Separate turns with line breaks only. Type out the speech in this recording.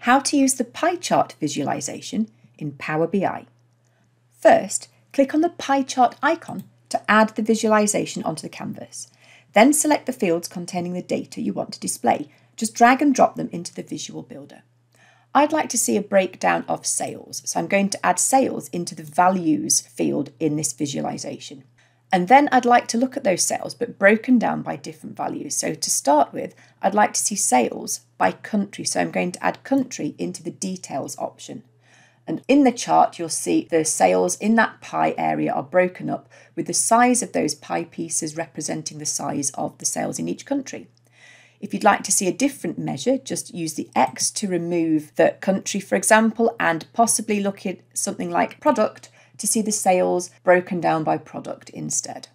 how to use the pie chart visualization in Power BI. First, click on the pie chart icon to add the visualization onto the canvas. Then select the fields containing the data you want to display. Just drag and drop them into the visual builder. I'd like to see a breakdown of sales, so I'm going to add sales into the values field in this visualization. And then I'd like to look at those sales, but broken down by different values. So to start with, I'd like to see sales by country. So I'm going to add country into the details option. And in the chart, you'll see the sales in that pie area are broken up with the size of those pie pieces representing the size of the sales in each country. If you'd like to see a different measure, just use the X to remove the country, for example, and possibly look at something like product to see the sales broken down by product instead.